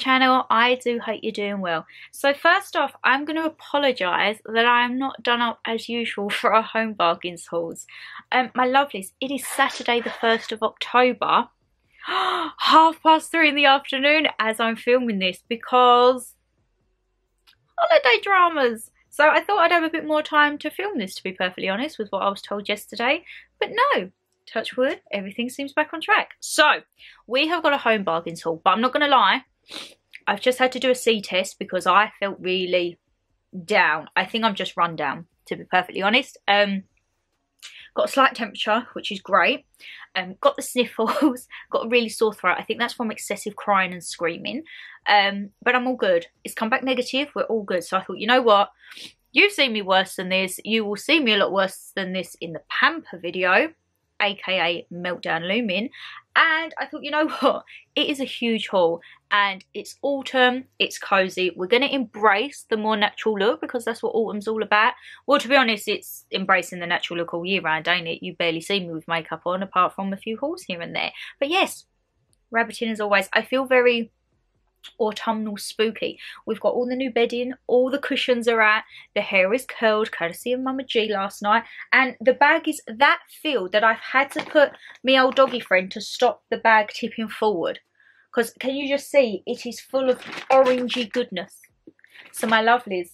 channel. I do hope you're doing well. So first off, I'm going to apologise that I am not done up as usual for our home bargains hauls. Um, my lovelies, it is Saturday the 1st of October, half past three in the afternoon as I'm filming this because holiday dramas. So I thought I'd have a bit more time to film this to be perfectly honest with what I was told yesterday. But no, touch wood, everything seems back on track. So, we have got a home bargains haul, but I'm not going to lie, I've just had to do a C test because I felt really down. I think I'm just run down, to be perfectly honest. Um, got a slight temperature, which is great. Um, got the sniffles, got a really sore throat. I think that's from excessive crying and screaming. Um, but I'm all good. It's come back negative. We're all good. So I thought, you know what? You've seen me worse than this. You will see me a lot worse than this in the pamper video aka Meltdown Looming. And I thought, you know what? It is a huge haul and it's autumn, it's cozy. We're going to embrace the more natural look because that's what autumn's all about. Well, to be honest, it's embracing the natural look all year round, ain't it? You barely see me with makeup on apart from a few hauls here and there. But yes, rabbiting as always. I feel very autumnal spooky. We've got all the new bedding, all the cushions are out, the hair is curled, courtesy of Mama G last night, and the bag is that filled that I've had to put me old doggy friend to stop the bag tipping forward. Because can you just see, it is full of orangey goodness. So my lovelies,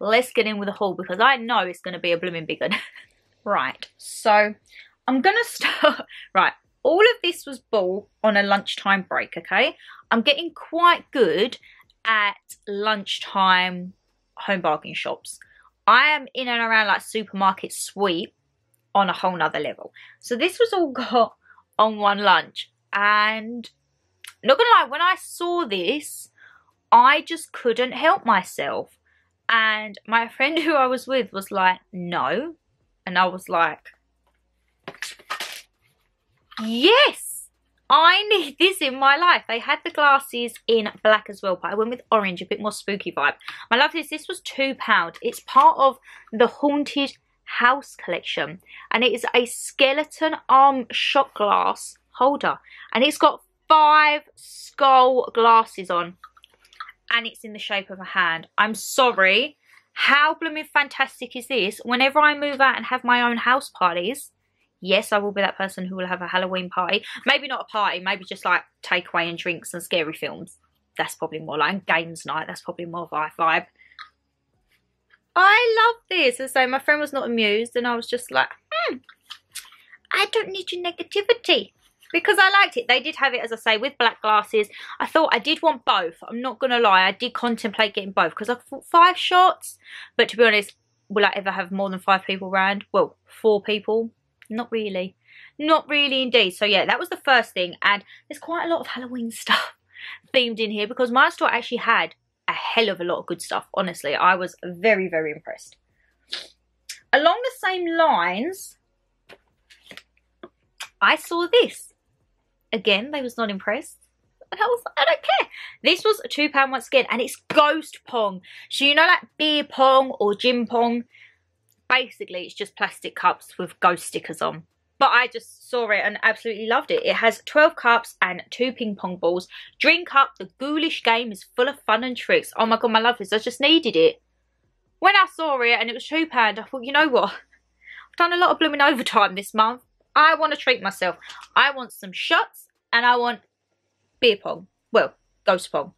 let's get in with the haul because I know it's going to be a blooming big one. right, so I'm going to start, right, all of this was bought on a lunchtime break, okay? I'm getting quite good at lunchtime home bargain shops. I am in and around like supermarket sweep on a whole nother level. So this was all got on one lunch and not gonna lie, when I saw this, I just couldn't help myself. And my friend who I was with was like, no. And I was like, yes I need this in my life. They had the glasses in black as well, but I went with orange, a bit more spooky vibe. My love this, this was £2. It's part of the Haunted House collection. And it is a skeleton arm shot glass holder. And it's got five skull glasses on. And it's in the shape of a hand. I'm sorry. How blooming fantastic is this? Whenever I move out and have my own house parties, yes, I will be that person who will have a Halloween party. Maybe not a party, maybe just like takeaway and drinks and scary films. That's probably more like games night. That's probably more of my vibe. I love this. And so my friend was not amused and I was just like, hmm, I don't need your negativity. Because I liked it. They did have it, as I say, with black glasses. I thought I did want both. I'm not going to lie. I did contemplate getting both because I thought five shots. But to be honest, will I ever have more than five people around? Well, four people not really. Not really indeed. So yeah, that was the first thing. And there's quite a lot of Halloween stuff themed in here because my store actually had a hell of a lot of good stuff. Honestly, I was very, very impressed. Along the same lines, I saw this. Again, they was not impressed. And I was I don't care. This was a £2 once again, and it's Ghost Pong. So you know like beer pong or gin pong? basically it's just plastic cups with ghost stickers on. But I just saw it and absolutely loved it. It has 12 cups and two ping pong balls. Drink up, the ghoulish game is full of fun and tricks. Oh my god, my love this, I just needed it. When I saw it and it was £2, I thought, you know what? I've done a lot of blooming overtime this month. I want to treat myself. I want some shots and I want beer pong. Well, ghost pong.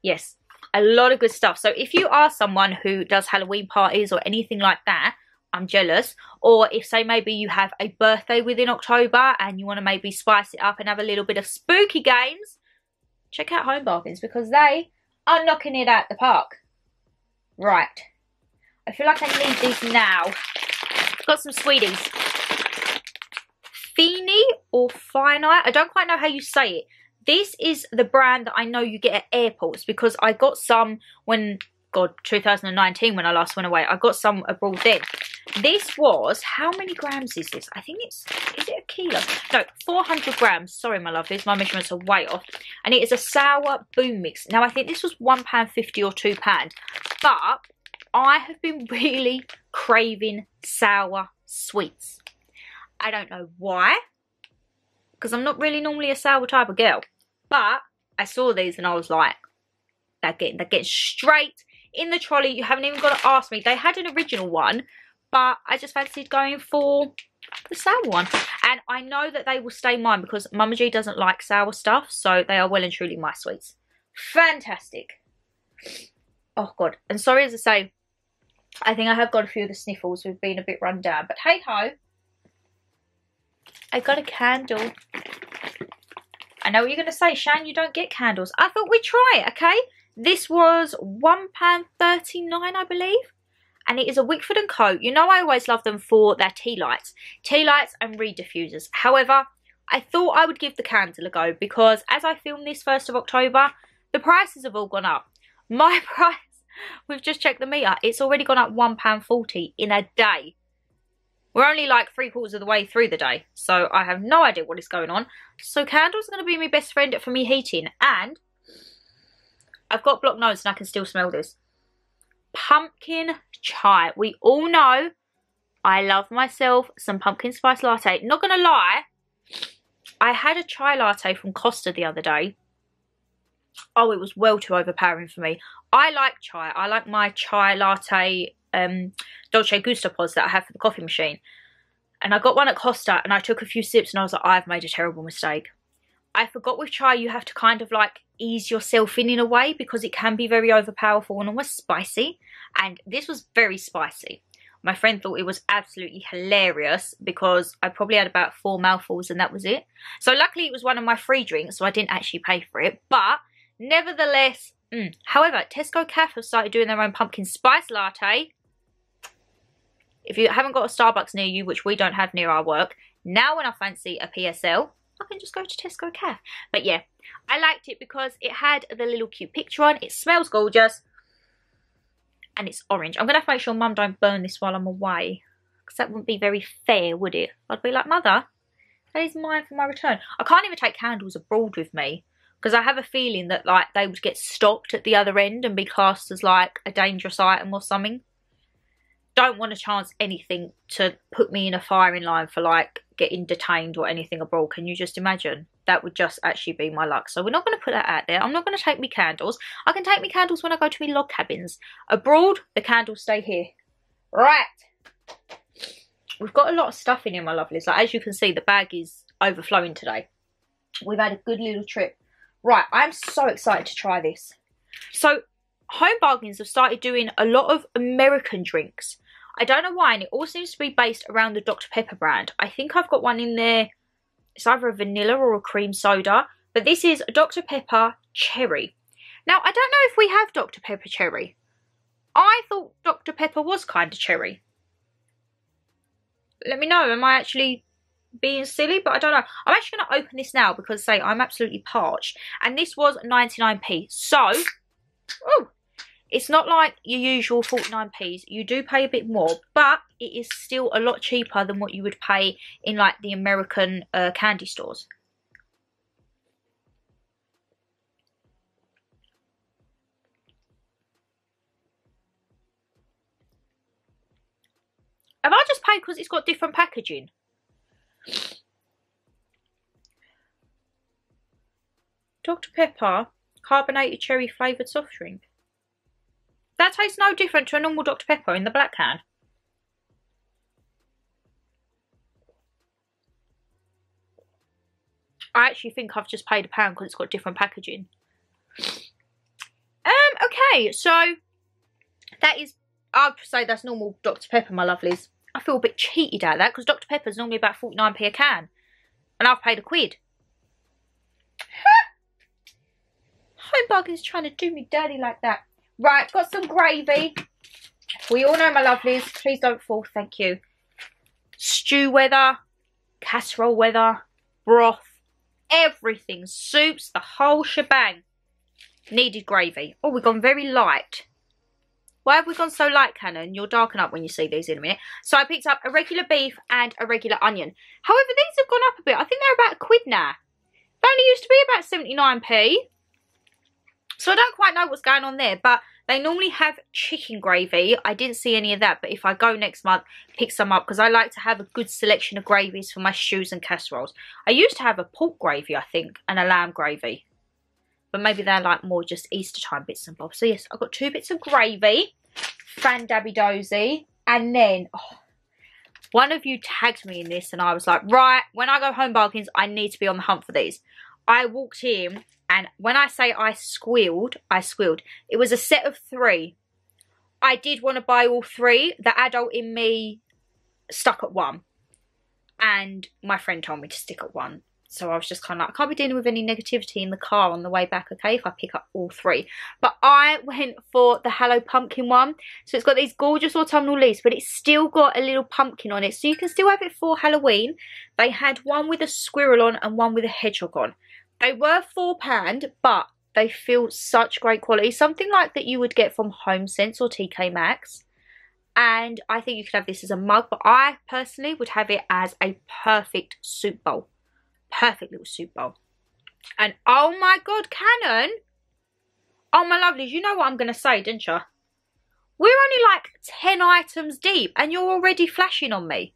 Yes, a lot of good stuff. So if you are someone who does Halloween parties or anything like that, I'm jealous. Or if say maybe you have a birthday within October and you want to maybe spice it up and have a little bit of spooky games, check out Home Bargains because they are knocking it out the park. Right. I feel like I need these now. Got some sweeties. Feeny or Finite. I don't quite know how you say it. This is the brand that I know you get at airports because I got some when, God, 2019 when I last went away. I got some abroad then. This was, how many grams is this? I think it's, is it a kilo? No, 400 grams. Sorry, my lovelies, my measurements are way off. And it is a sour boom mix. Now, I think this was £1.50 or £2. But I have been really craving sour sweets. I don't know why. Because I'm not really normally a sour type of girl. But I saw these and I was like, they're getting. They're getting straight in the trolley. You haven't even got to ask me. They had an original one, but I just fancied going for the sour one. And I know that they will stay mine because Mama G doesn't like sour stuff, so they are well and truly my sweets. Fantastic. Oh, God. And sorry, as I say, I think I have got a few of the sniffles. We've been a bit run down. But hey ho. I got a candle. I know what you're going to say, Shan, you don't get candles. I thought we'd try it, okay? This was £1.39, I believe. And it is a Wickford & Co. You know I always love them for their tea lights. Tea lights and reed diffusers. However, I thought I would give the candle a go because as I film this 1st of October, the prices have all gone up. My price, we've just checked the meter, it's already gone up £1.40 in a day. We're only like three quarters of the way through the day, so I have no idea what is going on. So candles are going to be my best friend for me heating, and I've got blocked nose and I can still smell this. Pumpkin chai. We all know I love myself some pumpkin spice latte. Not going to lie, I had a chai latte from Costa the other day. Oh, it was well too overpowering for me. I like chai. I like my chai latte um, Dolce Gusto pods that I have for the coffee machine. And I got one at Costa and I took a few sips and I was like, I've made a terrible mistake. I forgot with chai you have to kind of like ease yourself in in a way because it can be very overpowerful and almost spicy. And this was very spicy. My friend thought it was absolutely hilarious because I probably had about four mouthfuls and that was it. So luckily it was one of my free drinks so I didn't actually pay for it. But nevertheless, mm. however, Tesco Cafe have started doing their own pumpkin spice latte if you haven't got a Starbucks near you, which we don't have near our work, now when I fancy a PSL, I can just go to Tesco Cafe. But yeah, I liked it because it had the little cute picture on. It smells gorgeous. And it's orange. I'm going to have to make sure Mum don't burn this while I'm away. Because that wouldn't be very fair, would it? I'd be like, Mother, that is mine for my return. I can't even take candles abroad with me. Because I have a feeling that like they would get stopped at the other end and be classed as like a dangerous item or something don't want to chance anything to put me in a firing line for like getting detained or anything abroad. Can you just imagine? That would just actually be my luck. So we're not going to put that out there. I'm not going to take me candles. I can take me candles when I go to me log cabins. Abroad, the candles stay here. Right. We've got a lot of stuff in here, my lovelies. Like, as you can see, the bag is overflowing today. We've had a good little trip. Right, I'm so excited to try this. So, Home Bargains have started doing a lot of American drinks. I don't know why, and it all seems to be based around the Dr. Pepper brand. I think I've got one in there. It's either a vanilla or a cream soda. But this is Dr. Pepper Cherry. Now, I don't know if we have Dr. Pepper Cherry. I thought Dr. Pepper was kind of cherry. Let me know. Am I actually being silly? But I don't know. I'm actually going to open this now because, say, I'm absolutely parched. And this was 99p. So, oh, it's not like your usual 49p's. You do pay a bit more, but it is still a lot cheaper than what you would pay in like the American uh, candy stores. Have I just paid because it's got different packaging? Dr. Pepper, carbonated cherry flavoured soft drink. That tastes no different to a normal Dr. Pepper in the black can. I actually think I've just paid a pound because it's got different packaging. Um, okay, so that is, I'd say that's normal Dr. Pepper, my lovelies. I feel a bit cheated at that because Dr. Pepper's normally about 49p a can. And I've paid a quid. Home Bargain's trying to do me dirty like that. Right, got some gravy. We all know my lovelies. Please don't fall, thank you. Stew weather, casserole weather, broth, everything. Soups, the whole shebang. Needed gravy. Oh, we've gone very light. Why have we gone so light, Canon? You'll darken up when you see these in a minute. So I picked up a regular beef and a regular onion. However, these have gone up a bit. I think they're about a quid now. They only used to be about 79p. So I don't quite know what's going on there, but they normally have chicken gravy. I didn't see any of that, but if I go next month, pick some up because I like to have a good selection of gravies for my stews and casseroles. I used to have a pork gravy, I think, and a lamb gravy. but maybe they're like more just Easter time bits and bobs. So yes, I've got two bits of gravy, fan dabby dozy, and then oh, one of you tagged me in this and I was like, right, when I go home bargains, I need to be on the hunt for these. I walked in and when I say I squealed, I squealed. It was a set of three. I did want to buy all three. The adult in me stuck at one. And my friend told me to stick at one. So I was just kind of like, I can't be dealing with any negativity in the car on the way back, okay, if I pick up all three. But I went for the Hello Pumpkin one. So it's got these gorgeous autumnal leaves, but it's still got a little pumpkin on it. So you can still have it for Halloween. They had one with a squirrel on and one with a hedgehog on. They were £4, but they feel such great quality. Something like that you would get from HomeSense or TK Maxx. And I think you could have this as a mug, but I personally would have it as a perfect soup bowl perfect little soup bowl. And oh my god, Canon! Oh my lovelies, you know what I'm going to say, didn't you? We're only like 10 items deep and you're already flashing on me.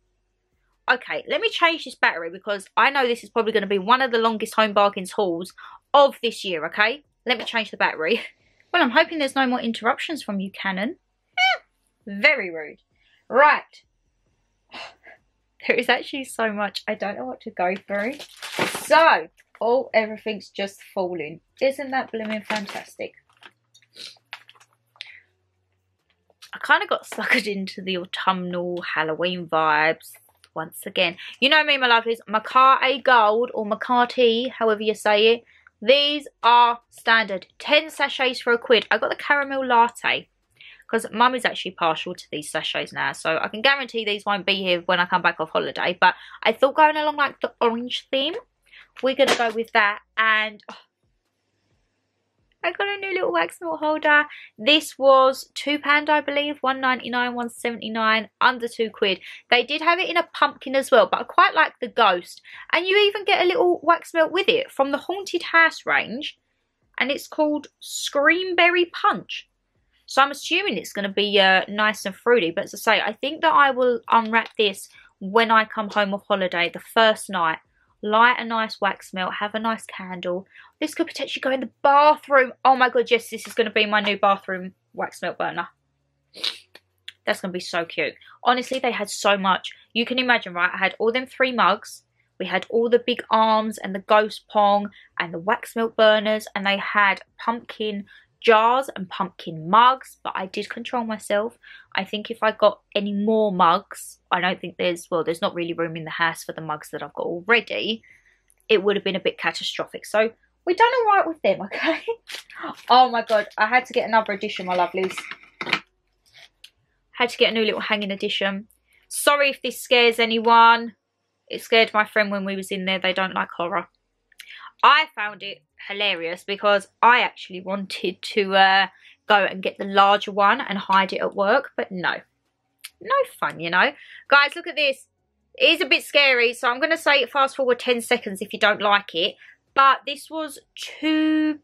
Okay, let me change this battery because I know this is probably going to be one of the longest home bargains hauls of this year, okay? Let me change the battery. Well, I'm hoping there's no more interruptions from you, Canon. Very rude. Right. There is actually so much I don't know what to go through. So, oh, everything's just falling. Isn't that blooming fantastic? I kind of got suckered into the autumnal Halloween vibes once again. You know me, my lovelies, Macar a Gold or Macati, however you say it. These are standard. 10 sachets for a quid. I got the caramel latte because mum is actually partial to these sachets now so I can guarantee these won't be here when I come back off holiday but I thought going along like the orange theme we're going to go with that and oh, I got a new little wax melt holder. This was £2 I believe, one ninety nine, one seventy nine, under 2 quid. They did have it in a pumpkin as well, but I quite like the ghost. And you even get a little wax melt with it from the Haunted House range. And it's called Screamberry Punch. So I'm assuming it's going to be uh, nice and fruity. But as I say, I think that I will unwrap this when I come home off holiday the first night. Light a nice wax melt, have a nice candle. This could potentially go in the bathroom. Oh my god, yes, this is going to be my new bathroom wax melt burner. That's going to be so cute. Honestly, they had so much. You can imagine, right? I had all them three mugs. We had all the big arms and the ghost pong and the wax melt burners. And they had pumpkin jars and pumpkin mugs, but I did control myself. I think if I got any more mugs, I don't think there's, well, there's not really room in the house for the mugs that I've got already. It would have been a bit catastrophic. So we've done all right with them, okay? oh my god, I had to get another edition, my lovelies. Had to get a new little hanging edition. Sorry if this scares anyone. It scared my friend when we was in there. They don't like horror. I found it hilarious because I actually wanted to uh, go and get the larger one and hide it at work, but no. No fun, you know. Guys, look at this. It is a bit scary, so I'm going to say fast forward 10 seconds if you don't like it. But this was £2,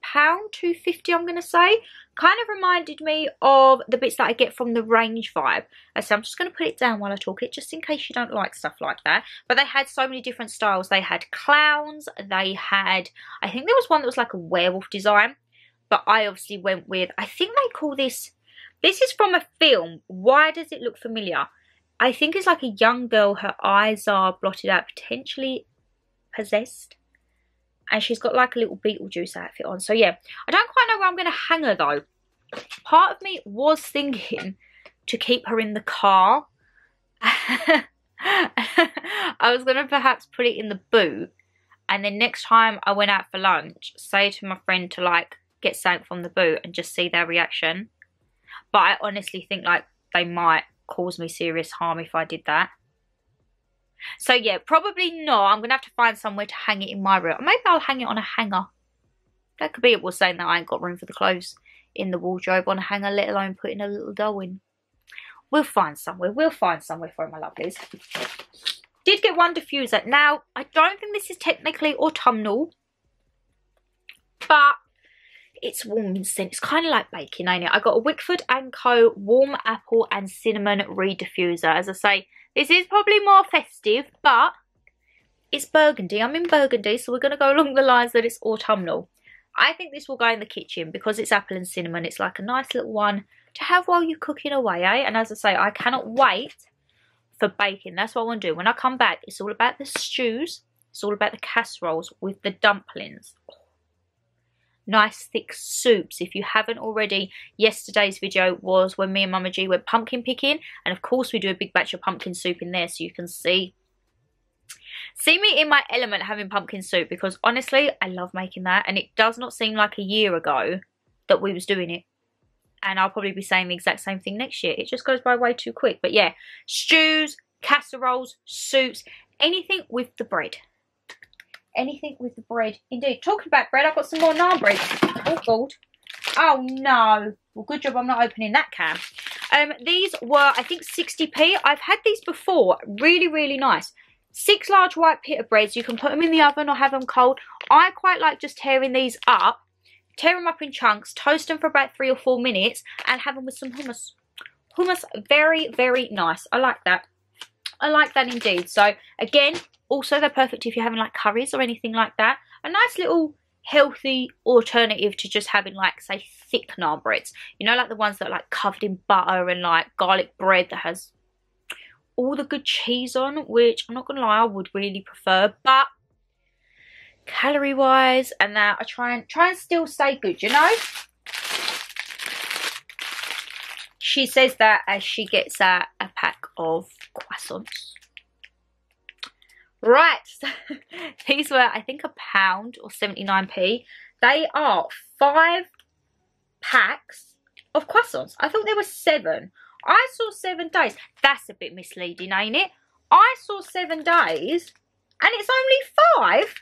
two fifty. I'm going to say kind of reminded me of the bits that I get from the range vibe. Uh, so I'm just going to put it down while I talk it, just in case you don't like stuff like that. But they had so many different styles. They had clowns, they had, I think there was one that was like a werewolf design. But I obviously went with, I think they call this, this is from a film. Why does it look familiar? I think it's like a young girl, her eyes are blotted out, potentially possessed and she's got like a little Beetlejuice outfit on. So yeah, I don't quite know where I'm going to hang her though. Part of me was thinking to keep her in the car. I was going to perhaps put it in the boot and then next time I went out for lunch, say to my friend to like get something from the boot and just see their reaction. But I honestly think like they might cause me serious harm if I did that. So yeah, probably not. I'm going to have to find somewhere to hang it in my room. Maybe I'll hang it on a hanger. That could be it was saying that I ain't got room for the clothes in the wardrobe on a hanger, let alone putting a little doll in. We'll find somewhere. We'll find somewhere for my lovelies. Did get one diffuser. Now, I don't think this is technically autumnal, but it's warm in scent. It's kind of like baking, ain't it? I got a Wickford & Co. Warm Apple and Cinnamon Reed Diffuser. As I say, this is probably more festive, but it's burgundy. I'm in burgundy, so we're going to go along the lines that it's autumnal. I think this will go in the kitchen because it's apple and cinnamon. It's like a nice little one to have while you're cooking away, eh? And as I say, I cannot wait for baking. That's what I want to do. When I come back, it's all about the stews. It's all about the casseroles with the dumplings. Nice thick soups. If you haven't already, yesterday's video was when me and Mama G went pumpkin picking. And of course we do a big batch of pumpkin soup in there so you can see See me in my element having pumpkin soup because honestly, I love making that and it does not seem like a year ago that we was doing it. And I'll probably be saying the exact same thing next year. It just goes by way too quick. But yeah, stews, casseroles, soups, anything with the bread. Anything with the bread. Indeed. Talking about bread, I've got some more naan bread. Oh, God. Oh, no. Well, good job I'm not opening that can. Um, these were, I think, 60p. I've had these before. Really, really nice. Six large white pita breads. You can put them in the oven or have them cold. I quite like just tearing these up. Tear them up in chunks, toast them for about three or four minutes, and have them with some hummus. Hummus, very, very nice. I like that. I like that indeed. So, again, also they're perfect if you're having like curries or anything like that. A nice little healthy alternative to just having like, say, thick naan breads. You know, like the ones that are like covered in butter and like garlic bread that has all the good cheese on, which I'm not going to lie, I would really prefer. But calorie wise and that, I try and, try and still stay good, you know? She says that as she gets a, a pack of croissants. Right, so these were, I think, a pound or 79p. They are five packs of croissants. I thought there were seven. I saw seven days. That's a bit misleading, ain't it? I saw seven days and it's only five.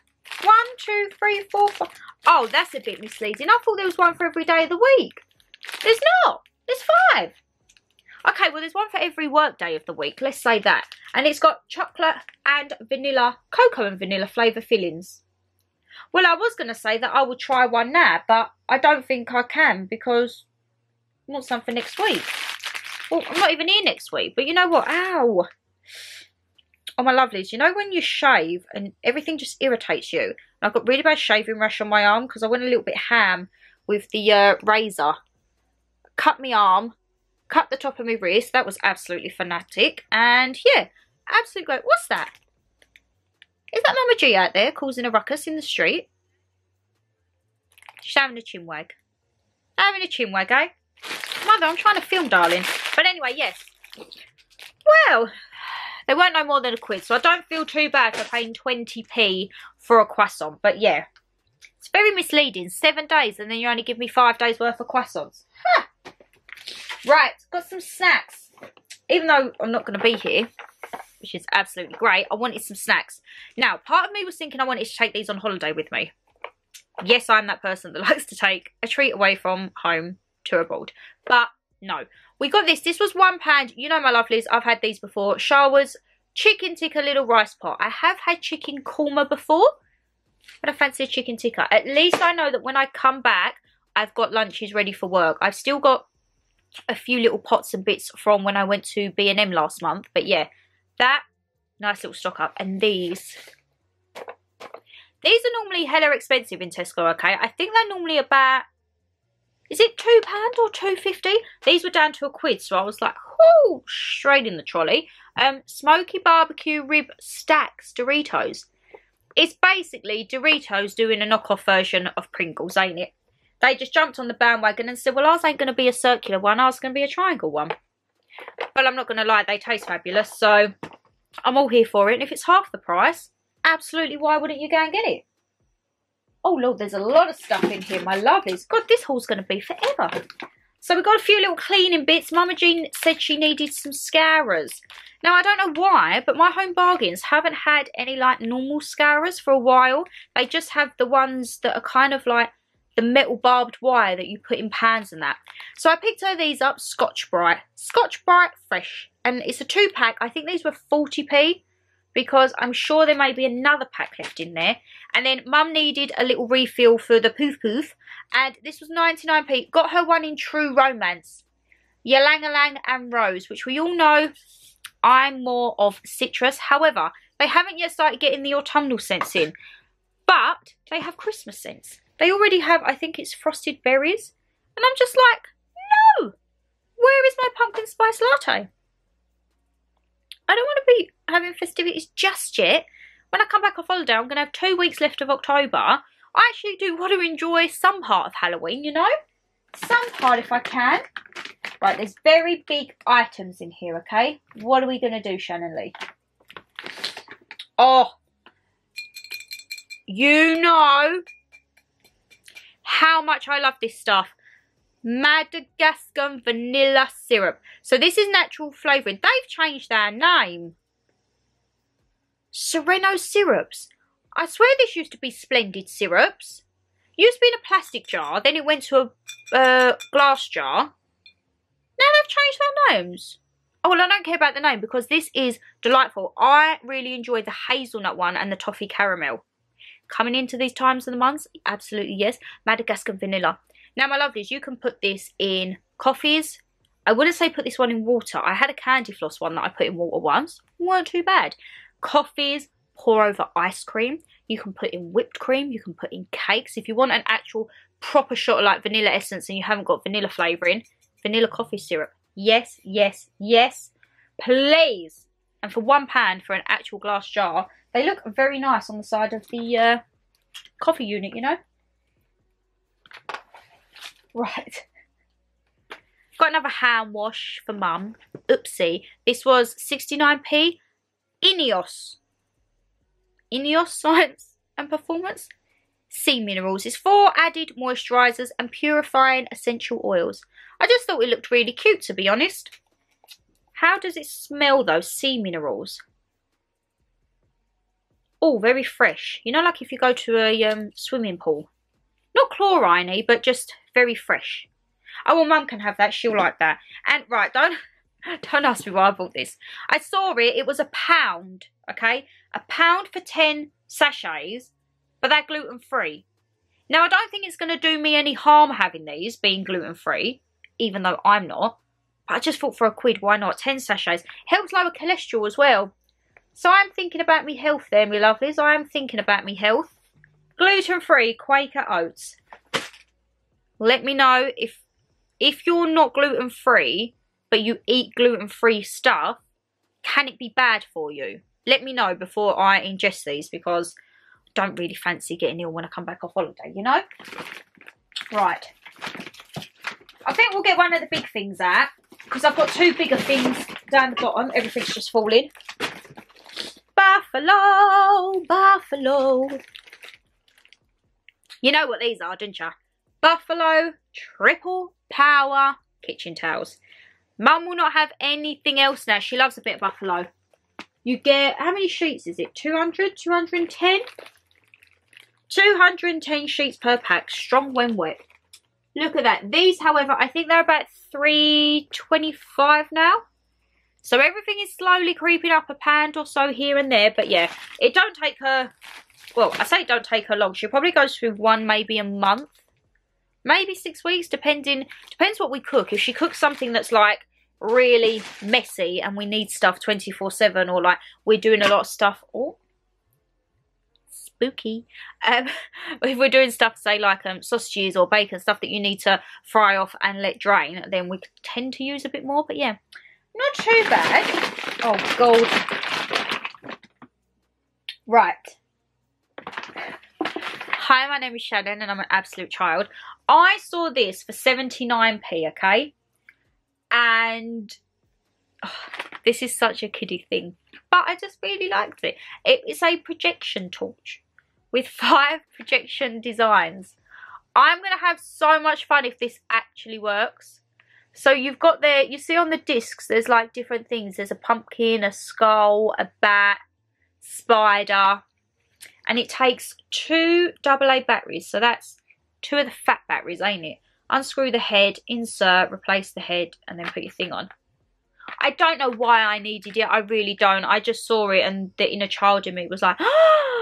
One, two, three, four, five. Oh, that's a bit misleading. I thought there was one for every day of the week. There's not. There's five. Okay, well, there's one for every workday of the week. Let's say that. And it's got chocolate and vanilla, cocoa and vanilla flavour fillings. Well, I was going to say that I will try one now, but I don't think I can because I want some for next week. Well, I'm not even here next week. But you know what? Ow. Oh, my lovelies. You know when you shave and everything just irritates you? I've got really bad shaving rash on my arm because I went a little bit ham with the uh, razor. Cut my arm. Cut the top of my wrist. That was absolutely fanatic. And yeah, absolutely great. What's that? Is that Mama G out there causing a ruckus in the street? She's having a chin wag. Having a chin wag, eh? Mother, I'm trying to film, darling. But anyway, yes. Well, they weren't no more than a quid, so I don't feel too bad for paying 20p for a croissant. But yeah, it's very misleading. Seven days and then you only give me five days worth of croissants. Right, got some snacks. Even though I'm not going to be here, which is absolutely great, I wanted some snacks. Now, part of me was thinking I wanted to take these on holiday with me. Yes, I'm that person that likes to take a treat away from home to abroad. But no, we got this. This was one pound. You know my lovelies, I've had these before. Sharwood's chicken tikka little rice pot. I have had chicken korma before, but I fancy a chicken tikka. At least I know that when I come back, I've got lunches ready for work. I've still got a few little pots and bits from when I went to B&M last month. But yeah, that, nice little stock up. And these, these are normally hella expensive in Tesco, okay? I think they're normally about is it £2 or two fifty? These were down to a quid, so I was like, whoo, straight in the trolley. Um, Smoky Barbecue Rib Stacks Doritos. It's basically Doritos doing a knockoff version of Pringles, ain't it? They just jumped on the bandwagon and said, well, ours ain't going to be a circular one, ours going to be a triangle one. But I'm not going to lie, they taste fabulous, so I'm all here for it. And if it's half the price, absolutely, why wouldn't you go and get it? Oh, Lord, there's a lot of stuff in here, my lovelies. God, this haul's going to be forever. So we've got a few little cleaning bits. Mama G said she needed some scourers. Now, I don't know why, but my home bargains haven't had any, like, normal scourers for a while. They just have the ones that are kind of like the metal barbed wire that you put in pans and that. So I picked all these up, Scotch-Brite. Scotch-Brite Fresh. And it's a two-pack. I think these were 40p because I'm sure there may be another pack left in there. And then mum needed a little refill for the poof poof. And this was 99p. Got her one in True Romance. Ylang Ylang and Rose, which we all know I'm more of citrus. However, they haven't yet started getting the autumnal scents in. But they have Christmas scents. They already have, I think it's frosted berries. And I'm just like, no! Where is my pumpkin spice latte? I don't want to be having festivities just yet. When I come back off holiday, I'm going to have two weeks left of October. I actually do want to enjoy some part of Halloween, you know? Some part if I can. Right, there's very big items in here, okay? What are we going to do, Shannon Lee? Oh, you know how much I love this stuff. Madagascar vanilla syrup. So this is natural flavouring. They've changed their name. Sereno syrups. I swear this used to be Splendid syrups. Used to be in a plastic jar, then it went to a uh, glass jar. Now they've changed their names. Oh, well, I don't care about the name because this is delightful. I really enjoy the hazelnut one and the toffee caramel. Coming into these times of the months, absolutely yes. Madagascar vanilla. Now, my lovelies, you can put this in coffees. I wouldn't say put this one in water. I had a candy floss one that I put in water once. weren't too bad. Coffees, pour over ice cream. You can put in whipped cream. You can put in cakes. If you want an actual proper shot of like vanilla essence and you haven't got vanilla flavouring, vanilla coffee syrup. Yes, yes, yes. Please. And for one pound for an actual glass jar, they look very nice on the side of the uh, coffee unit, you know. Right. Got another hand wash for mum. Oopsie. This was 69p. Ineos. Ineos Science and Performance. Sea Minerals. is four added moisturisers and purifying essential oils. I just thought it looked really cute to be honest. How does it smell though? Sea Minerals. Oh, very fresh. You know like if you go to a um, swimming pool. Not chloriney, but just very fresh. Oh, well, Mum can have that. She'll like that. And, right, don't... Don't ask me why I bought this. I saw it. It was a pound, okay? A pound for 10 sachets, but they're gluten-free. Now, I don't think it's going to do me any harm having these, being gluten-free, even though I'm not. I just thought for a quid, why not? 10 sachets. Helps lower cholesterol as well. So I'm thinking about me health there, my lovelies. I am thinking about me health. Gluten-free Quaker Oats. Let me know if if you're not gluten-free, but you eat gluten-free stuff, can it be bad for you? Let me know before I ingest these because I don't really fancy getting ill when I come back off holiday, you know? Right. I think we'll get one of the big things out because I've got two bigger things down the bottom. Everything's just falling. Buffalo, buffalo. You know what these are, don't you? Buffalo Triple Power Kitchen Towels. Mum will not have anything else now. She loves a bit of buffalo. You get, how many sheets is it? 200? 210? 210 sheets per pack. Strong when wet. Look at that. These, however, I think they're about 325 now. So everything is slowly creeping up a pound or so here and there. But yeah, it don't take her well, I say don't take her long. She probably goes through one, maybe a month. Maybe six weeks, depending, depends what we cook. If she cooks something that's like really messy and we need stuff 24-7 or like we're doing a lot of stuff, oh, spooky. Um, if we're doing stuff, say like um, sausages or bacon, stuff that you need to fry off and let drain, then we tend to use a bit more. But yeah, not too bad. Oh, gold. Right. Hi, my name is Shannon and I'm an absolute child. I saw this for 79p, okay? And oh, this is such a kiddie thing. But I just really liked it. It is a projection torch with five projection designs. I'm going to have so much fun if this actually works. So you've got there, you see on the discs, there's like different things. There's a pumpkin, a skull, a bat, spider, and it takes two AA batteries. So that's two of the fat batteries, ain't it? Unscrew the head, insert, replace the head, and then put your thing on. I don't know why I needed it. I really don't. I just saw it and the inner child in me was like, oh, I want a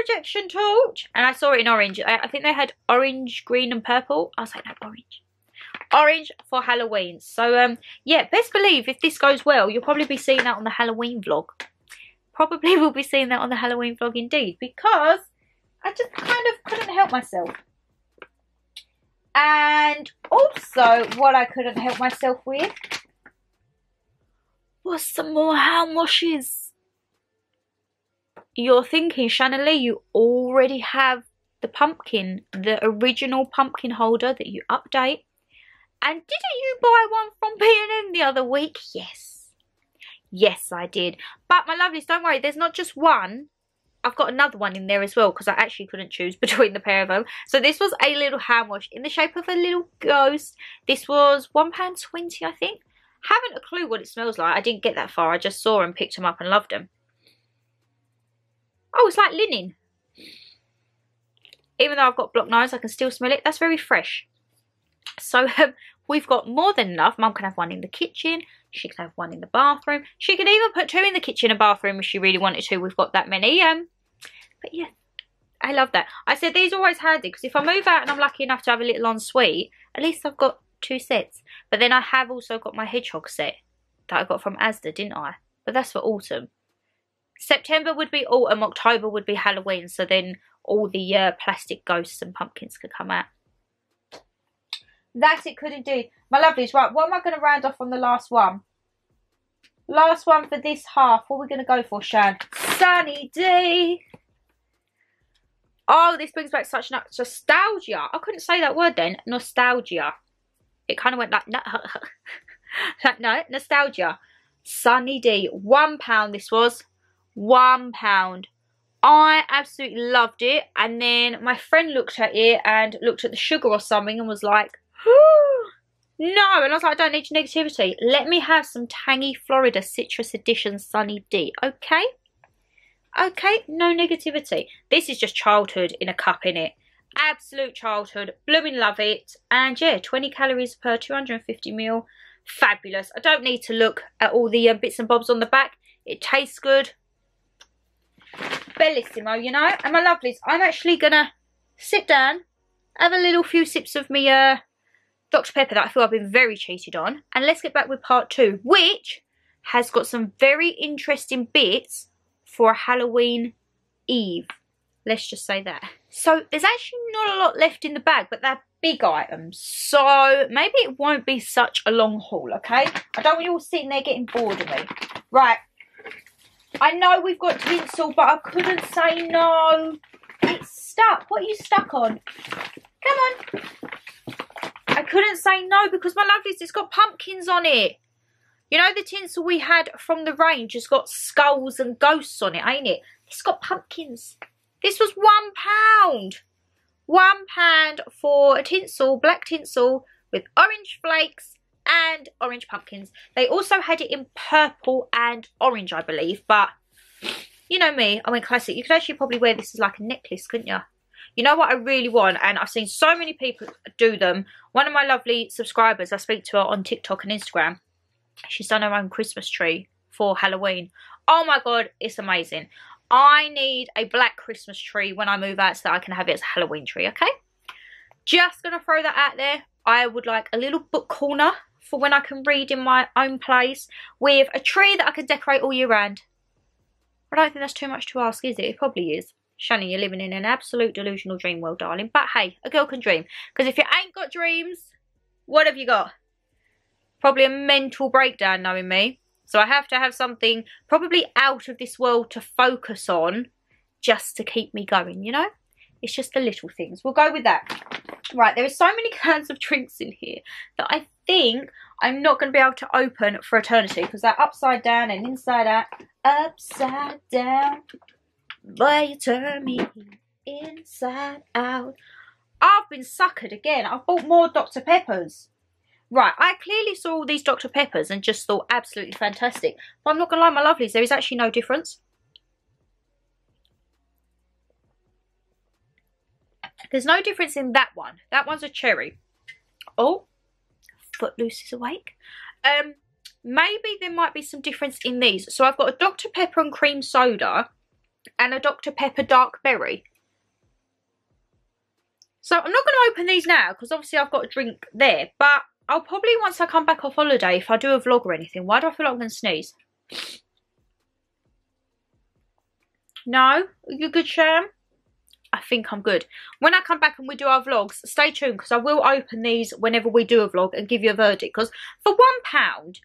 projection torch. And I saw it in orange. I, I think they had orange, green and purple. I was like, no, orange. Orange for Halloween. So, um, yeah, best believe if this goes well, you'll probably be seeing that on the Halloween vlog probably will be seeing that on the Halloween vlog indeed because I just kind of couldn't help myself. And also, what I couldn't help myself with was some more hand washes. You're thinking, Lee, you already have the pumpkin, the original pumpkin holder that you update. And didn't you buy one from B&M the other week? Yes. Yes, I did. But my lovelies, don't worry, there's not just one. I've got another one in there as well because I actually couldn't choose between the pair of them. So this was a little hand wash in the shape of a little ghost. This was £1.20 I think. Haven't a clue what it smells like. I didn't get that far. I just saw them, picked them up and loved them. Oh, it's like linen. Even though I've got blocked nose, I can still smell it. That's very fresh. So um, we've got more than enough. Mum can have one in the kitchen. She can have one in the bathroom. She could even put two in the kitchen and bathroom if she really wanted to. We've got that many. Um, But yeah, I love that. I said these are always handy because if I move out and I'm lucky enough to have a little ensuite, at least I've got two sets. But then I have also got my hedgehog set that I got from Asda, didn't I? But that's for autumn. September would be autumn, October would be Halloween, so then all the uh, plastic ghosts and pumpkins could come out. That it could indeed. My lovelies, right, what am I going to round off on the last one? Last one for this half. What are we going to go for, Shan? Sunny D. Oh, this brings back such nostalgia. I couldn't say that word then. Nostalgia. It kind of went like, no, like, no, nostalgia. Sunny D. One pound this was. One pound. I absolutely loved it. And then my friend looked at it and looked at the sugar or something and was like, no. And I was like, I don't need negativity. Let me have some Tangy Florida Citrus Edition Sunny D. Okay? Okay, no negativity. This is just childhood in a cup, in it. Absolute childhood. Blooming love it. And yeah, 20 calories per 250 ml. Fabulous. I don't need to look at all the uh, bits and bobs on the back. It tastes good. Bellissimo, you know. And my lovelies, I'm actually going to sit down, have a little few sips of me uh, Dr. Pepper that I feel I've been very cheated on. And let's get back with part two, which has got some very interesting bits for Halloween Eve. Let's just say that. So there's actually not a lot left in the bag, but they're big items. So maybe it won't be such a long haul, okay? I don't want you all sitting there getting bored of me. Right. I know we've got tinsel, but I couldn't say no. It's stuck. What are you stuck on? Come on. I couldn't say no because my lovelies, it's got pumpkins on it. You know the tinsel we had from the range has got skulls and ghosts on it, ain't it? It's got pumpkins. This was one pound. One pound for a tinsel, black tinsel with orange flakes and orange pumpkins. They also had it in purple and orange, I believe. But you know me, I went classic. You could actually probably wear this as like a necklace, couldn't you? You know what I really want, and I've seen so many people do them. One of my lovely subscribers, I speak to her on TikTok and Instagram. She's done her own Christmas tree for Halloween. Oh my god, it's amazing. I need a black Christmas tree when I move out so that I can have it as a Halloween tree, okay? Just going to throw that out there. I would like a little book corner for when I can read in my own place with a tree that I can decorate all year round. I don't think that's too much to ask, is it? It probably is. Shannon, you're living in an absolute delusional dream world, darling. But hey, a girl can dream. Because if you ain't got dreams, what have you got? Probably a mental breakdown, knowing me. So I have to have something probably out of this world to focus on just to keep me going, you know? It's just the little things. We'll go with that. Right, there are so many cans of drinks in here that I think I'm not going to be able to open for eternity because they're upside down and inside out. Upside down. Boy, you turn me inside out. I've been suckered again. I've bought more Dr. Peppers. Right, I clearly saw all these Dr. Peppers and just thought absolutely fantastic. But I'm not going to lie, my lovelies, there is actually no difference. There's no difference in that one. That one's a cherry. Oh, Footloose is awake. Um, maybe there might be some difference in these. So I've got a Dr. Pepper and cream soda and a Dr. Pepper dark berry. So I'm not going to open these now because obviously I've got a drink there. But I'll probably, once I come back off holiday, if I do a vlog or anything, why do I feel like I'm going to sneeze? No? You good, Sham? I think I'm good. When I come back and we do our vlogs, stay tuned because I will open these whenever we do a vlog and give you a verdict. Because for £1,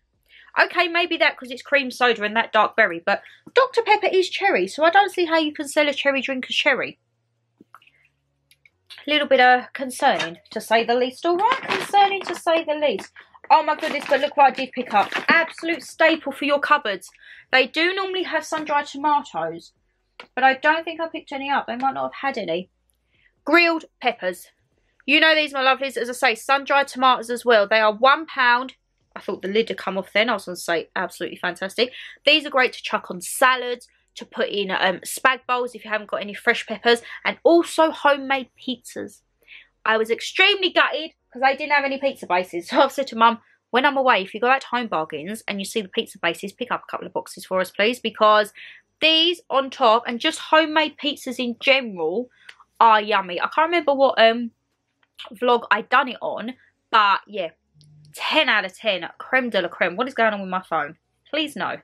okay, maybe that because it's cream soda and that dark berry, but Dr. Pepper is cherry, so I don't see how you can sell a cherry drink as cherry. A little bit uh, concerning, to say the least. All right, concerning to say the least. Oh my goodness, but look what I did pick up. Absolute staple for your cupboards. They do normally have sun-dried tomatoes, but I don't think I picked any up. They might not have had any. Grilled peppers. You know these, my lovelies. As I say, sun-dried tomatoes as well. They are one pound. I thought the lid had come off then. I was going to say absolutely fantastic. These are great to chuck on salads, to put in um, spag bowls if you haven't got any fresh peppers, and also homemade pizzas. I was extremely gutted because I didn't have any pizza bases. So I've said to mum, when I'm away, if you go out to Home Bargains and you see the pizza bases, pick up a couple of boxes for us, please, because these on top and just homemade pizzas in general are yummy. I can't remember what um vlog I done it on, but yeah, 10 out of 10. Creme de la creme. What is going on with my phone? Please no.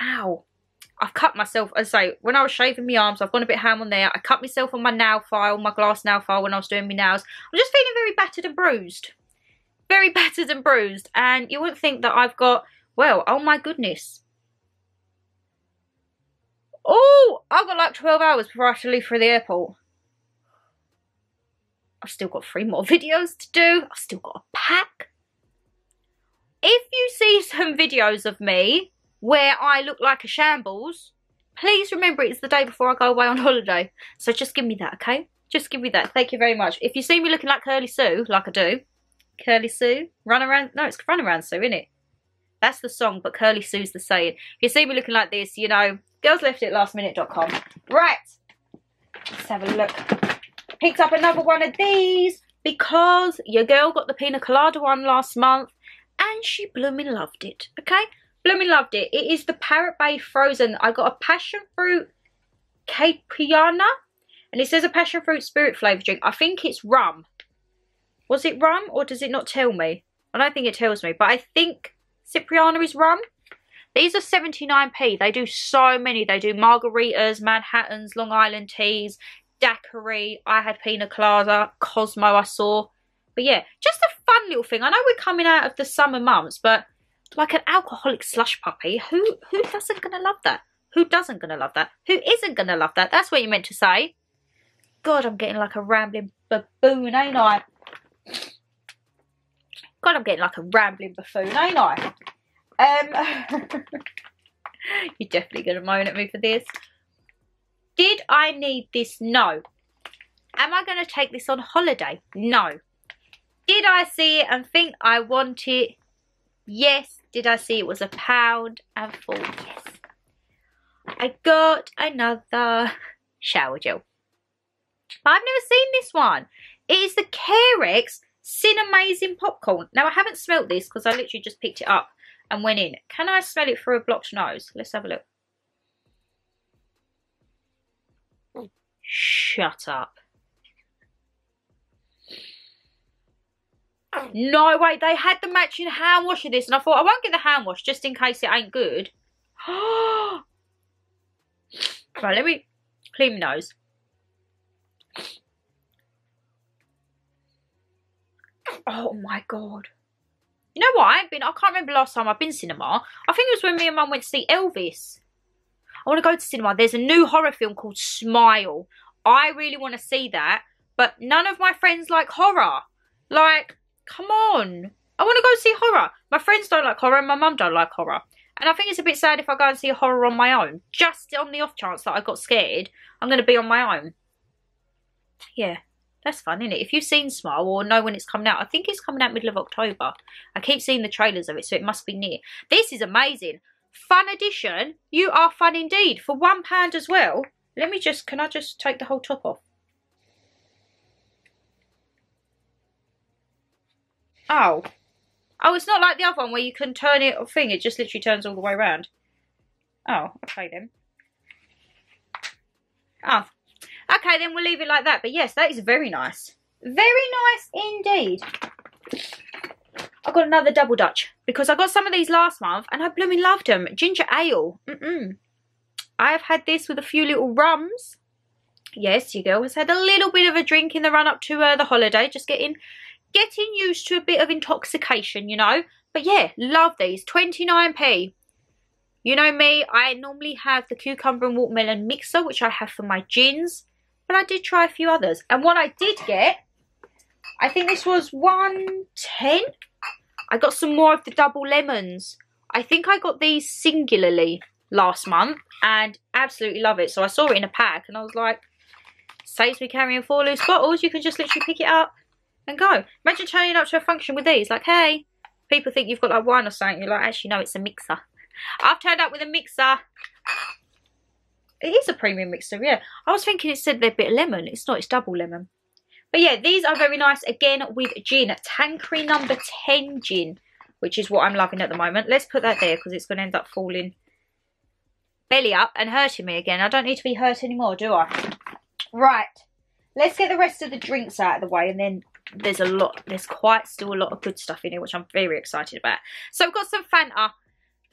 Ow. I've cut myself, I say, when I was shaving my arms, I've gone a bit ham on there. I cut myself on my nail file, my glass nail file when I was doing my nails. I'm just feeling very battered and bruised. Very battered and bruised. And you wouldn't think that I've got, well, oh my goodness. Oh, I've got like 12 hours before I have to leave for the airport. I've still got three more videos to do. I've still got a pack. If you see some videos of me where I look like a shambles, please remember it's the day before I go away on holiday. So just give me that, okay? Just give me that. Thank you very much. If you see me looking like Curly Sue, like I do, Curly Sue, run around, no, it's run around Sue, isn't it? That's the song, but Curly Sue's the saying. If you see me looking like this, you know, girlsleftitlastminute.com. Right, let's have a look. Picked up another one of these because your girl got the pina colada one last month and she blooming loved it, okay? Blooming loved it. It is the Parrot Bay Frozen. I got a passion fruit Capiana and it says a passion fruit spirit flavour drink. I think it's rum. Was it rum or does it not tell me? I don't think it tells me, but I think Cipriana is rum. These are 79p. They do so many. They do margaritas, Manhattans, Long Island teas, daiquiri. I had pina colada, Cosmo I saw. But yeah, just a fun little thing. I know we're coming out of the summer months, but like an alcoholic slush puppy, who who doesn't gonna love that? Who doesn't gonna love that? Who isn't gonna love that? That's what you meant to say. God, I'm getting like a rambling baboon, ain't I? God, I'm getting like a rambling buffoon, ain't I? Um, you're definitely gonna moan at me for this. Did I need this? No. Am I going to take this on holiday? No. Did I see it and think I want it? Yes. Did I see it was a pound and four? Yes. I got another shower gel. But I've never seen this one. It is the Carex Cinnamazing Popcorn. Now, I haven't smelt this because I literally just picked it up and went in. Can I smell it through a blocked nose? Let's have a look. Shut up. No, wait, they had the matching hand wash of this, and I thought, I won't get the hand wash just in case it ain't good. right, let me clean my nose. Oh my god. You know what? I ain't been, I can't remember last time I've been cinema. I think it was when me and mum went to see Elvis. I want to go to cinema. There's a new horror film called Smile. I really want to see that. But none of my friends like horror. Like, come on. I want to go see horror. My friends don't like horror and my mum don't like horror. And I think it's a bit sad if I go and see horror on my own. Just on the off chance that I got scared, I'm going to be on my own. Yeah, that's fun, isn't it? If you've seen Smile or know when it's coming out, I think it's coming out middle of October. I keep seeing the trailers of it, so it must be near. This is amazing. Fun edition. You are fun indeed. For one pound as well. Let me just, can I just take the whole top off? Oh. Oh, it's not like the other one where you can turn it or thing. It just literally turns all the way around. Oh, okay then. Oh. Okay, then we'll leave it like that. But yes, that is very nice. Very nice indeed. I got another double Dutch because I got some of these last month and I blooming loved them. Ginger ale. Mm -mm. I have had this with a few little rums. Yes, your girl has had a little bit of a drink in the run up to uh, the holiday, just getting getting used to a bit of intoxication, you know. But yeah, love these. 29p. You know me, I normally have the cucumber and watermelon mixer, which I have for my gins. But I did try a few others. And what I did get, I think this was 110. I got some more of the double lemons. I think I got these singularly last month and absolutely love it. So I saw it in a pack and I was like, saves me carrying four loose bottles. You can just literally pick it up and go. Imagine turning up to a function with these. Like, hey, people think you've got like wine or something. You're like, actually, no, it's a mixer. I've turned up with a mixer. It is a premium mixer, yeah. I was thinking it said they're a bit of lemon. It's not, it's double lemon. But yeah, these are very nice. Again, with gin. Tanqueray number 10 gin, which is what I'm loving at the moment. Let's put that there because it's going to end up falling belly up and hurting me again. I don't need to be hurt anymore, do I? Right. Let's get the rest of the drinks out of the way and then there's a lot, there's quite still a lot of good stuff in here, which I'm very excited about. So I've got some Fanta.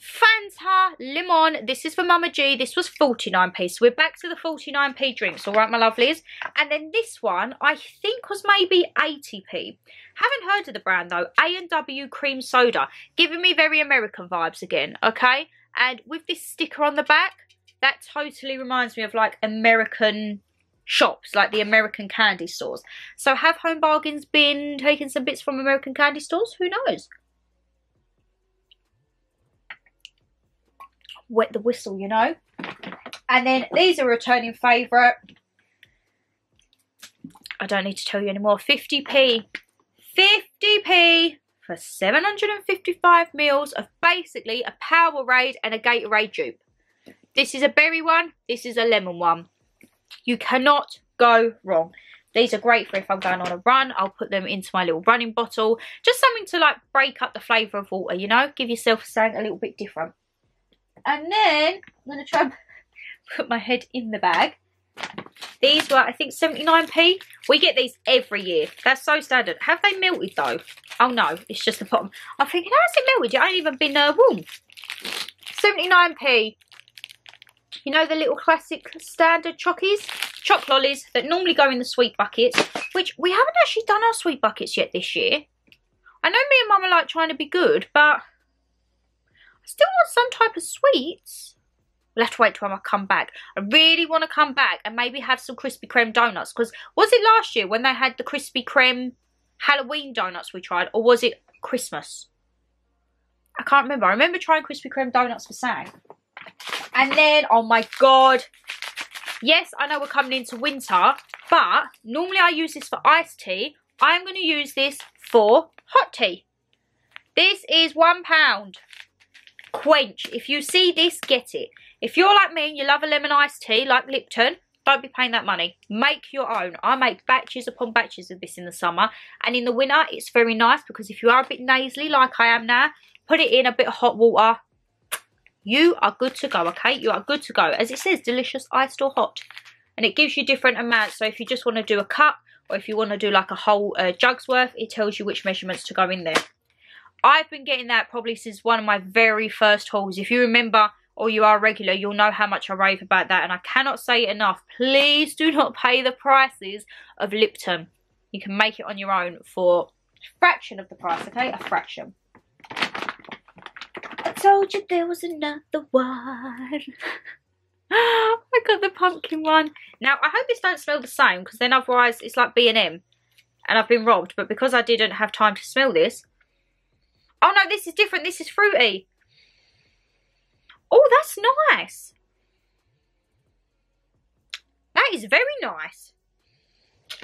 Fanta Limon. This is for Mama G. This was 49p. So we're back to the 49p drinks. All right, my lovelies. And then this one, I think was maybe 80p. Haven't heard of the brand, though. A&W Cream Soda. Giving me very American vibes again, okay? And with this sticker on the back, that totally reminds me of, like, American shops, like the American candy stores. So have Home Bargains been taking some bits from American candy stores? Who knows? Wet the whistle, you know. And then these are returning favourite. I don't need to tell you anymore. 50p. 50p for 755 mils of basically a Powerade and a Gatorade dupe. This is a berry one. This is a lemon one. You cannot go wrong. These are great for if I'm going on a run. I'll put them into my little running bottle. Just something to like break up the flavour of water, you know? Give yourself something a little bit different. And then I'm going to try and put my head in the bag. These were, I think, 79p. We get these every year. That's so standard. Have they melted, though? Oh, no. It's just the bottom. I'm thinking, how's it melted? It ain't even been uh, warm. 79p. You know the little classic standard chockies? Choc lollies that normally go in the sweet buckets, which we haven't actually done our sweet buckets yet this year. I know me and mum are like trying to be good, but I still want some type of sweets. We'll have to wait till I come back. I really want to come back and maybe have some Krispy Kreme donuts. Because was it last year when they had the Krispy Kreme Halloween donuts we tried? Or was it Christmas? I can't remember. I remember trying Krispy Kreme donuts for Sam. And then, oh my god. Yes, I know we're coming into winter, but normally I use this for iced tea. I'm going to use this for hot tea. This is one pound. Quench. If you see this, get it. If you're like me and you love a lemon iced tea like Lipton, don't be paying that money. Make your own. I make batches upon batches of this in the summer. And in the winter, it's very nice because if you are a bit nasally like I am now, put it in a bit of hot water you are good to go, okay? You are good to go. As it says, delicious, iced or hot. And it gives you different amounts. So if you just want to do a cup or if you want to do like a whole uh, jug's worth, it tells you which measurements to go in there. I've been getting that probably since one of my very first hauls. If you remember or you are regular, you'll know how much I rave about that. And I cannot say enough. Please do not pay the prices of Lipton. You can make it on your own for a fraction of the price, okay? A fraction I told you there was another one. I got the pumpkin one. Now, I hope this don't smell the same, because then otherwise it's like B&M. And I've been robbed, but because I didn't have time to smell this. Oh no, this is different. This is fruity. Oh, that's nice. That is very nice.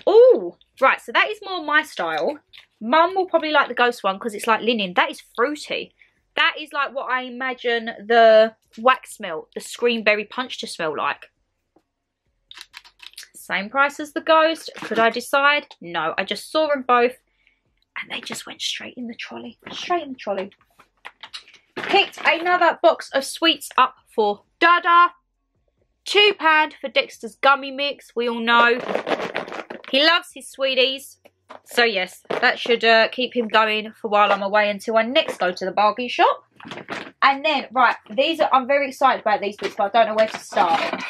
Oh, right, so that is more my style. Mum will probably like the ghost one because it's like linen. That is fruity. That is like what I imagine the wax melt, the Scream Berry Punch to smell like. Same price as the Ghost. Could I decide? No, I just saw them both and they just went straight in the trolley. Straight in the trolley. Picked another box of sweets up for Dada. Two pound for Dexter's gummy mix. We all know he loves his sweeties. So yes, that should uh, keep him going for while I'm away until I next go to the bargain shop. And then, right, these are, I'm very excited about these bits, but I don't know where to start.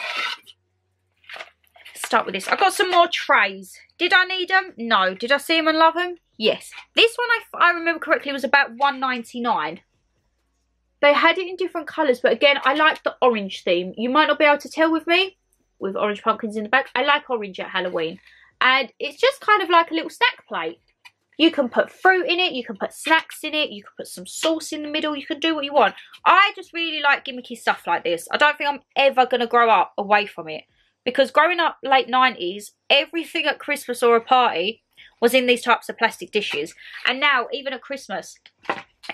Start with this. I got some more trays. Did I need them? No. Did I see them and love them? Yes. This one, I, I remember correctly, was about one ninety nine. They had it in different colours, but again, I like the orange theme. You might not be able to tell with me, with orange pumpkins in the back. I like orange at Halloween. And it's just kind of like a little snack plate. You can put fruit in it, you can put snacks in it, you can put some sauce in the middle, you can do what you want. I just really like gimmicky stuff like this. I don't think I'm ever going to grow up away from it. Because growing up late 90s, everything at Christmas or a party was in these types of plastic dishes. And now, even at Christmas,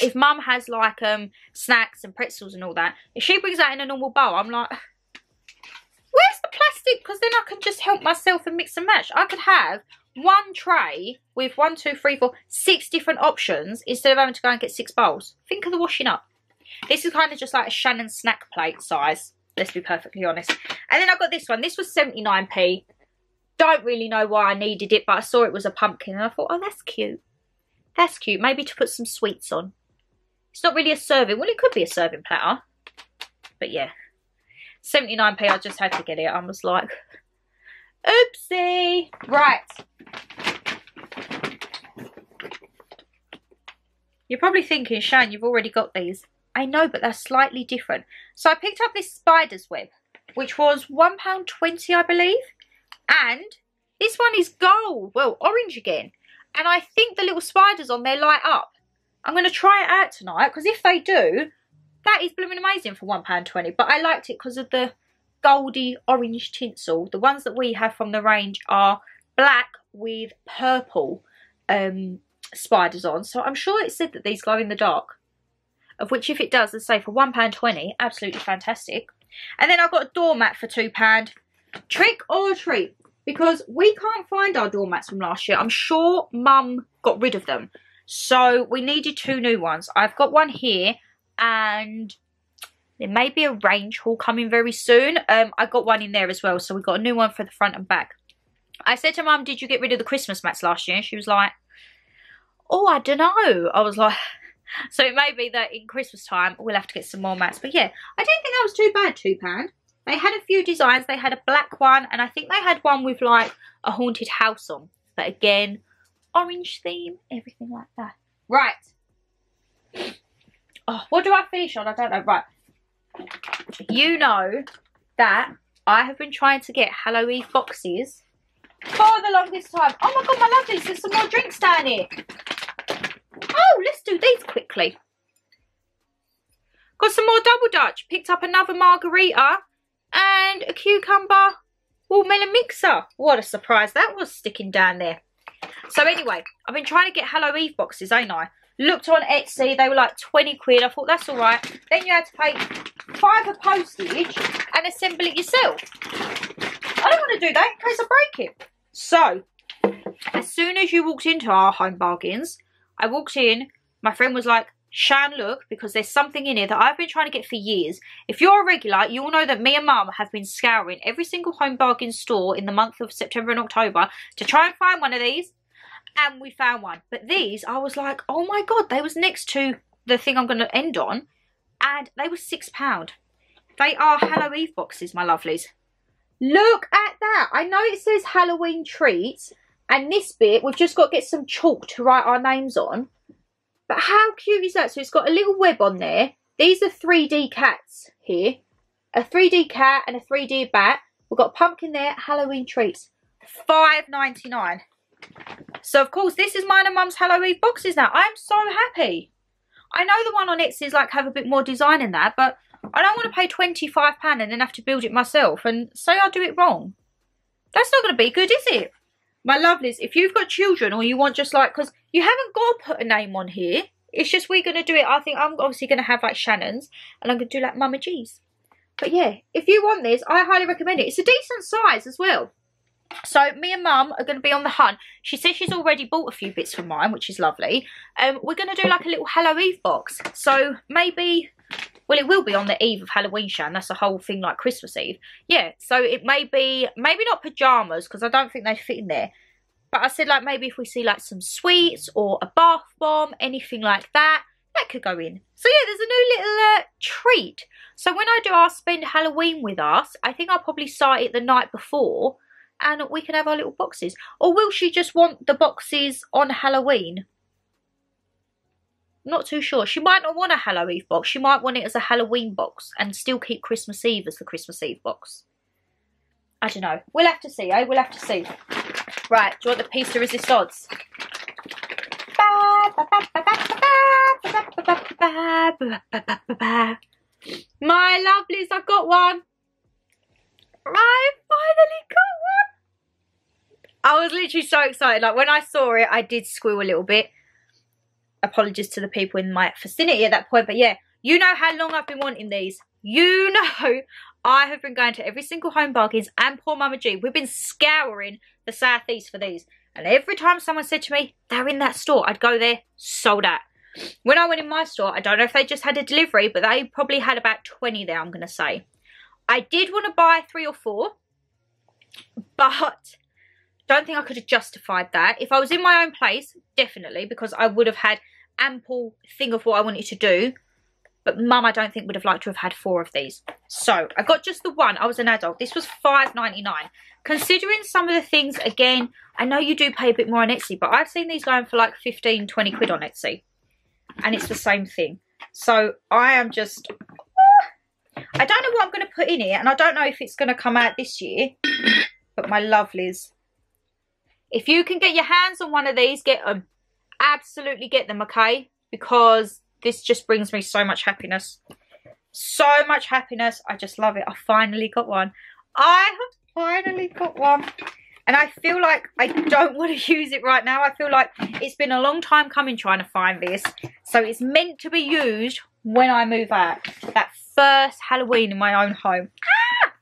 if mum has like um snacks and pretzels and all that, if she brings that in a normal bowl, I'm like, where's the plastic? Because then I can just help myself and mix and match. I could have one tray with one, two, three, four, six different options instead of having to go and get six bowls. Think of the washing up. This is kind of just like a Shannon snack plate size. Let's be perfectly honest. And then I got this one. This was 79p. Don't really know why I needed it, but I saw it was a pumpkin and I thought, oh, that's cute. That's cute. Maybe to put some sweets on. It's not really a serving. Well, it could be a serving platter. But yeah. 79p, I just had to get it. I was like, oopsie. Right. You're probably thinking, Shan, you've already got these. I know, but they're slightly different. So I picked up this spider's web, which was £1.20, I believe. And this one is gold. Well, orange again. And I think the little spiders on there light up. I'm going to try it out tonight because if they do, that is blooming amazing for £1.20. But I liked it because of the goldy orange tinsel. The ones that we have from the range are black with purple um, spiders on. So I'm sure it said that these glow in the dark. Of which if it does, let's say for £1.20, absolutely fantastic. And then I've got a doormat for £2. Trick or treat? Because we can't find our doormats from last year. I'm sure mum got rid of them. So we needed two new ones. I've got one here and there may be a range haul coming very soon. Um, I got one in there as well. So we got a new one for the front and back. I said to mum, did you get rid of the Christmas mats last year? And she was like, oh, I don't know. I was like, so it may be that in Christmas time we'll have to get some more mats. But yeah, I didn't think that was too bad, £2. They had a few designs. They had a black one and I think they had one with like a haunted house on. But again, orange theme, everything like that. Right. Oh, what do I finish on? I don't know. Right. You know that I have been trying to get Halloween boxes for the longest time. Oh my god, my lovelies, there's some more drinks down here. Oh, let's do these quickly. Got some more double dutch. Picked up another margarita and a cucumber watermelon mixer. What a surprise that was sticking down there. So anyway, I've been trying to get Halloween boxes, ain't I? Looked on Etsy, they were like 20 quid. I thought, that's all right. Then you had to pay five of postage and assemble it yourself. I don't want to do that in case I break it. So, as soon as you walked into our home bargains, I walked in, my friend was like, Shan, look, because there's something in here that I've been trying to get for years. If you're a regular, you'll know that me and mum have been scouring every single home bargain store in the month of September and October to try and find one of these. And we found one. But these, I was like, oh my god, they was next to the thing I'm going to end on. And they were £6. They are Halloween boxes, my lovelies. Look at that. I know it says Halloween treats. And this bit, we've just got to get some chalk to write our names on. But how cute is that? So it's got a little web on there. These are 3D cats here. A 3D cat and a 3D bat. We've got pumpkin there, Halloween treats. Five ninety nine. So of course this is mine and mum's Halloween boxes now. I'm so happy. I know the one on Etsy is like have a bit more design in that, but I don't want to pay £25 and then have to build it myself and say I do it wrong. That's not going to be good, is it? My lovelies, if you've got children or you want just like, because you haven't got to put a name on here. It's just we're going to do it. I think I'm obviously going to have like Shannon's and I'm going to do like Mama G's. But yeah, if you want this, I highly recommend it. It's a decent size as well. So me and mum are going to be on the hunt. She says she's already bought a few bits from mine, which is lovely. Um, we're going to do like a little Halloween box. So maybe, well, it will be on the eve of Halloween, Shan. That's the whole thing like Christmas Eve. Yeah, so it may be, maybe not pyjamas because I don't think they fit in there. But I said like maybe if we see like some sweets or a bath bomb, anything like that, that could go in. So yeah, there's a new little uh, treat. So when I do our spend Halloween with us, I think I'll probably start it the night before and we can have our little boxes. Or will she just want the boxes on Halloween? Not too sure. She might not want a Halloween box. She might want it as a Halloween box and still keep Christmas Eve as the Christmas Eve box. I don't know. We'll have to see, eh? We'll have to see. Right, do you want the piece to resist odds? My lovelies, I've got one. I finally got one. I was literally so excited. Like when I saw it, I did squeal a little bit. Apologies to the people in my vicinity at that point. But yeah, you know how long I've been wanting these. You know I have been going to every single home bargains and poor Mama G. We've been scouring the southeast for these. And every time someone said to me, they're in that store, I'd go there, sold out. When I went in my store, I don't know if they just had a delivery, but they probably had about 20 there, I'm going to say. I did want to buy three or four, but don't think I could have justified that. If I was in my own place, definitely, because I would have had ample thing of what I wanted to do. But mum, I don't think would have liked to have had four of these. So I got just the one. I was an adult. This was five ninety nine. Considering some of the things, again, I know you do pay a bit more on Etsy, but I've seen these going for like 15, 20 quid on Etsy. And it's the same thing. So I am just... I don't know what I'm going to put in it, and I don't know if it's going to come out this year. But my lovelies, if you can get your hands on one of these, get them. Absolutely get them, okay? Because this just brings me so much happiness. So much happiness. I just love it. I finally got one. I have finally got one. And I feel like I don't want to use it right now. I feel like it's been a long time coming trying to find this. So it's meant to be used when I move out. That first Halloween in my own home. Ah!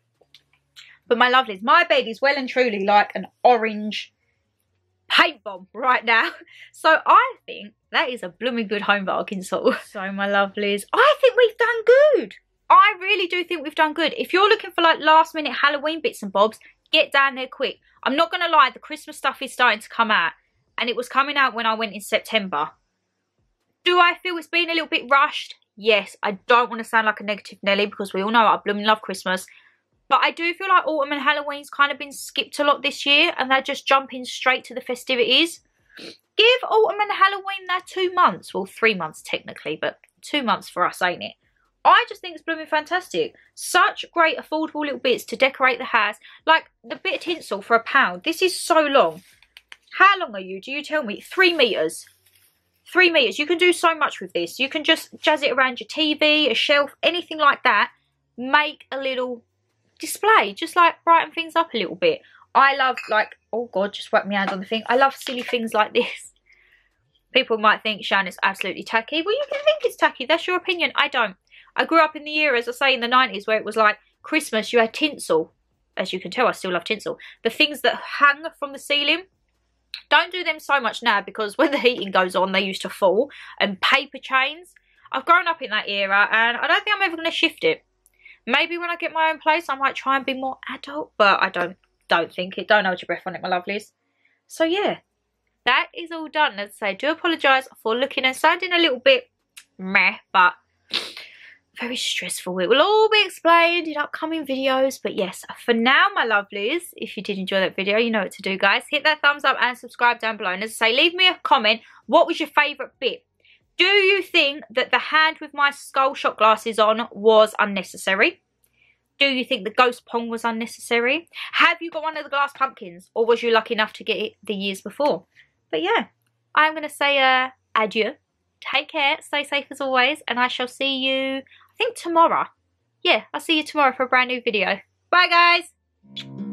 But my lovelies, my bed is well and truly like an orange paint bomb right now. So I think that is a blooming good home bargain haul. So my lovelies, I think we've done good. I really do think we've done good. If you're looking for like last minute Halloween bits and bobs, get down there quick. I'm not going to lie, the Christmas stuff is starting to come out. And it was coming out when I went in September. Do I feel it's been a little bit rushed? Yes, I don't want to sound like a negative Nelly because we all know I blooming love Christmas. But I do feel like autumn and Halloween's kind of been skipped a lot this year and they're just jumping straight to the festivities. Give autumn and Halloween their two months. Well, three months technically, but two months for us, ain't it? I just think it's blooming fantastic. Such great affordable little bits to decorate the house. Like the bit of tinsel for a pound. This is so long. How long are you? Do you tell me? Three metres. Three metres. You can do so much with this. You can just jazz it around your TV, a shelf, anything like that. Make a little display, just like brighten things up a little bit. I love like, oh God, just whack my hand on the thing. I love silly things like this. People might think Shan is absolutely tacky. Well, you can think it's tacky. That's your opinion. I don't. I grew up in the era, as I say, in the 90s where it was like Christmas, you had tinsel. As you can tell, I still love tinsel. The things that hang from the ceiling, don't do them so much now because when the heating goes on, they used to fall. And paper chains. I've grown up in that era and I don't think I'm ever going to shift it. Maybe when I get my own place, I might try and be more adult, but I don't don't think it. Don't hold your breath on it, my lovelies. So yeah, that is all done. As I say, do apologise for looking and sounding a little bit meh, but very stressful. It will all be explained in upcoming videos. But yes, for now, my lovelies, if you did enjoy that video, you know what to do, guys. Hit that thumbs up and subscribe down below. And as I say, leave me a comment. What was your favourite bit? Do you think that the hand with my skull shot glasses on was unnecessary? Do you think the ghost pong was unnecessary? Have you got one of the glass pumpkins? Or was you lucky enough to get it the years before? But yeah, I'm going to say uh, adieu. Take care, stay safe as always, and I shall see you, I think tomorrow. Yeah, I'll see you tomorrow for a brand new video. Bye guys!